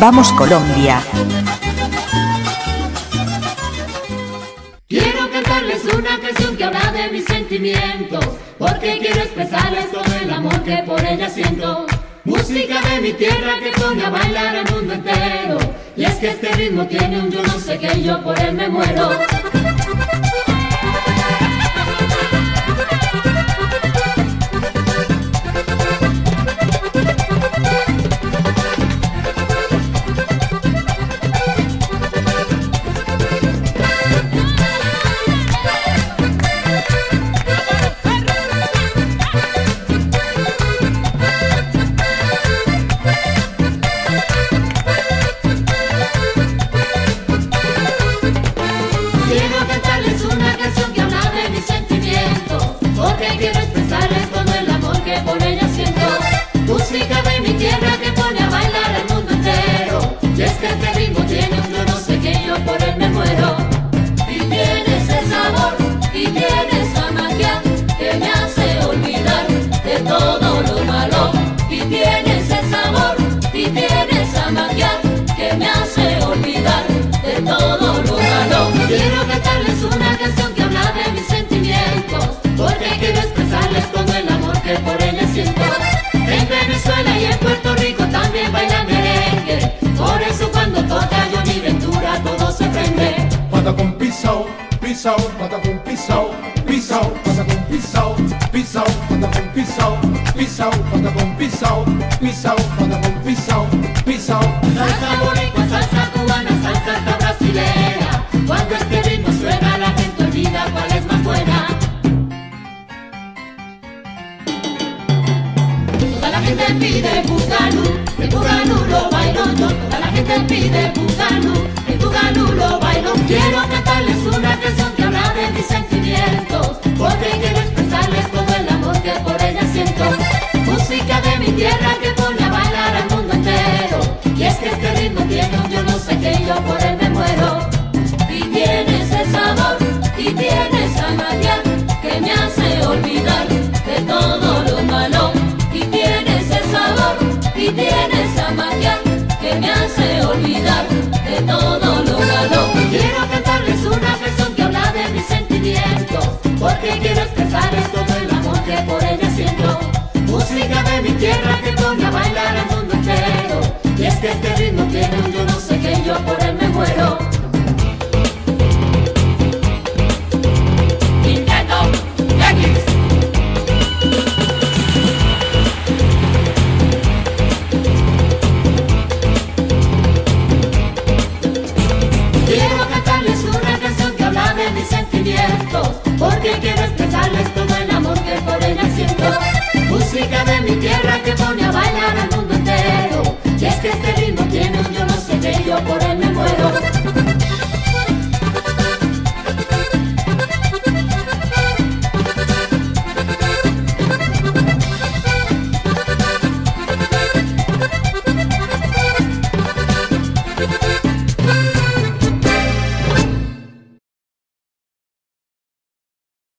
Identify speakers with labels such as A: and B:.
A: Vamos Colombia.
B: Quiero cantarles una canción que habla de mis sentimientos, porque quiero expresarles todo el amor que por ella siento. Música de mi tierra que ponga a bailar al mundo entero. Y es que este ritmo tiene un yo no sé qué yo por él me muero. Ese sabor, y tiene esa magia que me hace olvidar de todo lo malo. Quiero cantarles una canción que habla de mis sentimientos, porque quiero expresarles todo el amor que por ella siento. En Venezuela y en Puerto Rico también bailan merengue, por eso cuando toca yo mi ventura todo se prende.
C: Pata con pisao, pisao, pata con pisao, pisao, pisao, pisao, pata con pisao, pisao, pata con pisao, pisao.
B: Salsa boricua, salsa cubana, salsa hasta brasilera. Cuando este ritmo suena la gente olvida cuál es más buena. Toda la gente pide bugalú, el bugalú lo bailo yo. Toda la gente pide bugalú, el bugalú lo bailo. Quiero cantarles una canción que habla de mis sentimientos, porque De mi tierra que pone a bailar al mundo entero. Y es que este ritmo tiene yo no sé qué, yo por él me muero. Y tiene ese sabor, y tiene esa magia que me hace olvidar de todo lo malo. Y tiene ese sabor, y tiene esa magia tierra que pone a bailar al mundo entero. Y es que este ritmo tiene un yo no sé qué, yo por él me muero.